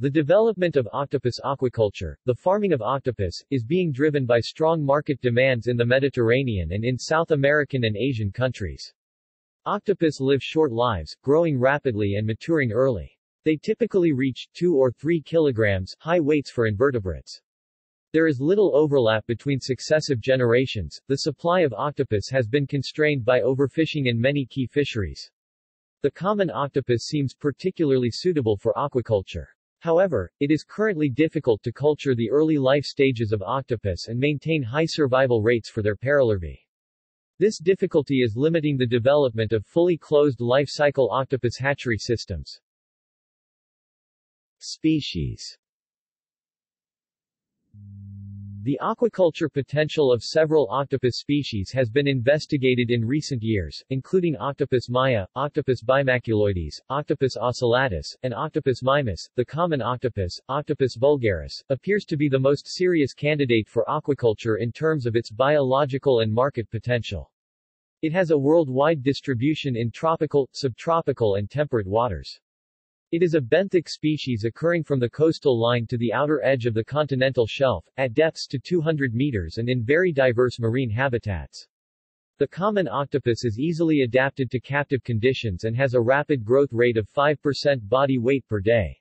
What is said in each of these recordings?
The development of octopus aquaculture, the farming of octopus, is being driven by strong market demands in the Mediterranean and in South American and Asian countries. Octopus live short lives, growing rapidly and maturing early. They typically reach 2 or 3 kilograms, high weights for invertebrates. There is little overlap between successive generations. The supply of octopus has been constrained by overfishing in many key fisheries. The common octopus seems particularly suitable for aquaculture. However, it is currently difficult to culture the early life stages of octopus and maintain high survival rates for their paralarvae. This difficulty is limiting the development of fully closed life cycle octopus hatchery systems. Species the aquaculture potential of several octopus species has been investigated in recent years, including Octopus maya, Octopus bimaculoides, Octopus ocellatus, and Octopus mimus. The common octopus, Octopus vulgaris, appears to be the most serious candidate for aquaculture in terms of its biological and market potential. It has a worldwide distribution in tropical, subtropical and temperate waters. It is a benthic species occurring from the coastal line to the outer edge of the continental shelf, at depths to 200 meters and in very diverse marine habitats. The common octopus is easily adapted to captive conditions and has a rapid growth rate of 5% body weight per day.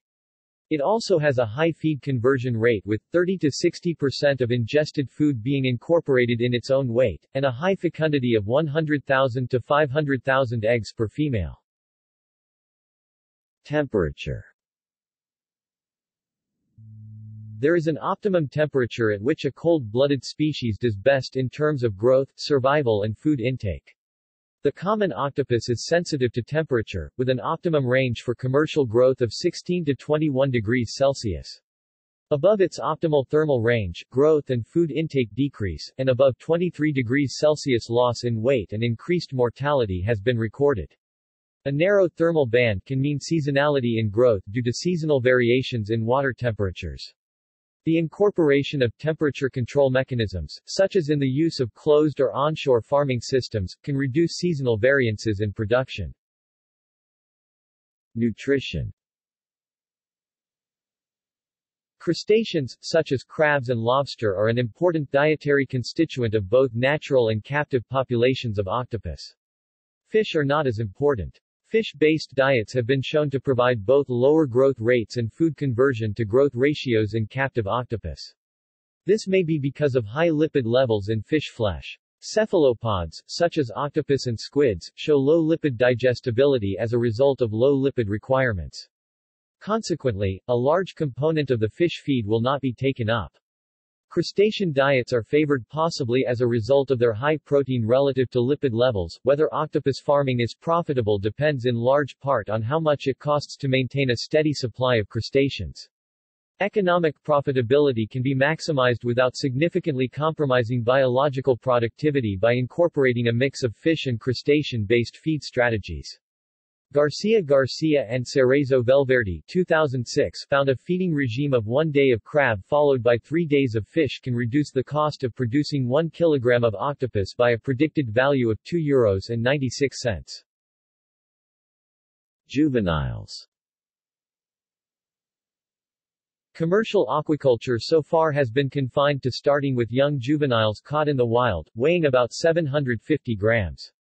It also has a high feed conversion rate with 30 to 60% of ingested food being incorporated in its own weight, and a high fecundity of 100,000 to 500,000 eggs per female. Temperature There is an optimum temperature at which a cold-blooded species does best in terms of growth, survival and food intake. The common octopus is sensitive to temperature, with an optimum range for commercial growth of 16 to 21 degrees Celsius. Above its optimal thermal range, growth and food intake decrease, and above 23 degrees Celsius loss in weight and increased mortality has been recorded. A narrow thermal band can mean seasonality in growth due to seasonal variations in water temperatures. The incorporation of temperature control mechanisms, such as in the use of closed or onshore farming systems, can reduce seasonal variances in production. Nutrition Crustaceans, such as crabs and lobster are an important dietary constituent of both natural and captive populations of octopus. Fish are not as important. Fish-based diets have been shown to provide both lower growth rates and food conversion to growth ratios in captive octopus. This may be because of high lipid levels in fish flesh. Cephalopods, such as octopus and squids, show low lipid digestibility as a result of low lipid requirements. Consequently, a large component of the fish feed will not be taken up. Crustacean diets are favored possibly as a result of their high protein relative to lipid levels. Whether octopus farming is profitable depends in large part on how much it costs to maintain a steady supply of crustaceans. Economic profitability can be maximized without significantly compromising biological productivity by incorporating a mix of fish and crustacean-based feed strategies. Garcia Garcia and Cerezo Valverde 2006 found a feeding regime of one day of crab followed by three days of fish can reduce the cost of producing one kilogram of octopus by a predicted value of 2 euros and 96 cents. Juveniles Commercial aquaculture so far has been confined to starting with young juveniles caught in the wild, weighing about 750 grams.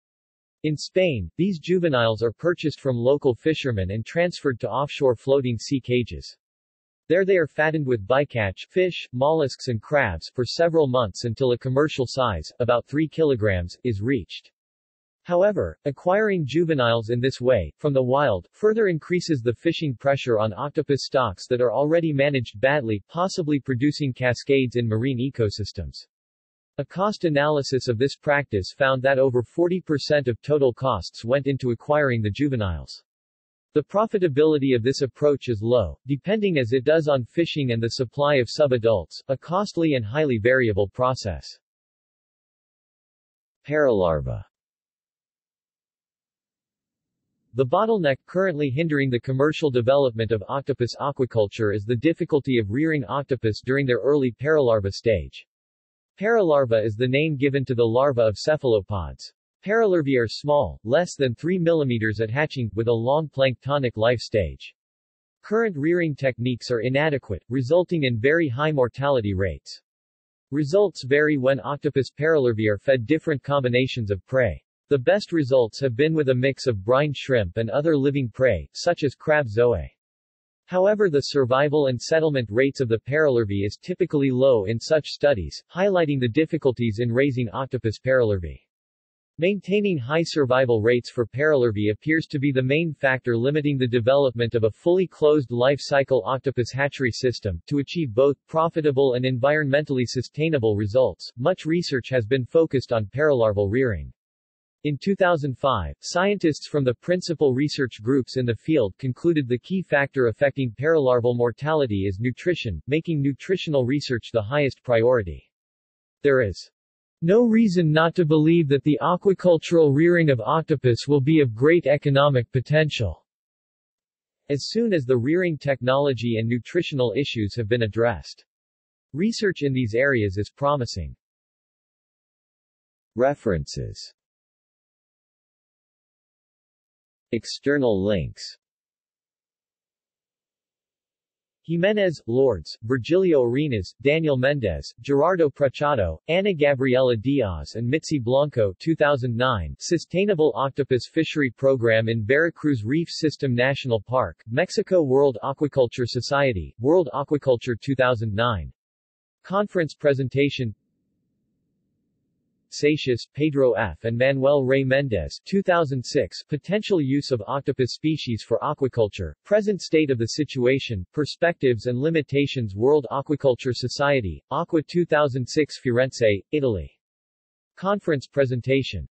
In Spain, these juveniles are purchased from local fishermen and transferred to offshore floating sea cages. There they are fattened with bycatch, fish, mollusks and crabs, for several months until a commercial size, about 3 kilograms, is reached. However, acquiring juveniles in this way, from the wild, further increases the fishing pressure on octopus stocks that are already managed badly, possibly producing cascades in marine ecosystems. A cost analysis of this practice found that over 40% of total costs went into acquiring the juveniles. The profitability of this approach is low, depending as it does on fishing and the supply of subadults, a costly and highly variable process. Paralarva The bottleneck currently hindering the commercial development of octopus aquaculture is the difficulty of rearing octopus during their early paralarva stage. Paralarva is the name given to the larva of cephalopods. Paralarvae are small, less than 3 mm at hatching, with a long planktonic life stage. Current rearing techniques are inadequate, resulting in very high mortality rates. Results vary when octopus paralarvae are fed different combinations of prey. The best results have been with a mix of brine shrimp and other living prey, such as crab zoe. However the survival and settlement rates of the paralarvae is typically low in such studies, highlighting the difficulties in raising octopus paralarvae. Maintaining high survival rates for paralarvae appears to be the main factor limiting the development of a fully closed life cycle octopus hatchery system. To achieve both profitable and environmentally sustainable results, much research has been focused on paralarval rearing. In 2005, scientists from the principal research groups in the field concluded the key factor affecting paralarval mortality is nutrition, making nutritional research the highest priority. There is no reason not to believe that the aquacultural rearing of octopus will be of great economic potential. As soon as the rearing technology and nutritional issues have been addressed. Research in these areas is promising. References External links. Jimenez, Lourdes, Virgilio Arenas, Daniel Mendez, Gerardo Prachado, Ana Gabriela Diaz and Mitzi Blanco 2009 Sustainable Octopus Fishery Program in Veracruz Reef System National Park, Mexico World Aquaculture Society, World Aquaculture 2009 Conference presentation Seixas, Pedro F. and Manuel Rey Mendez 2006 Potential use of octopus species for aquaculture, Present state of the situation, Perspectives and limitations World Aquaculture Society, Aqua 2006 Firenze, Italy. Conference presentation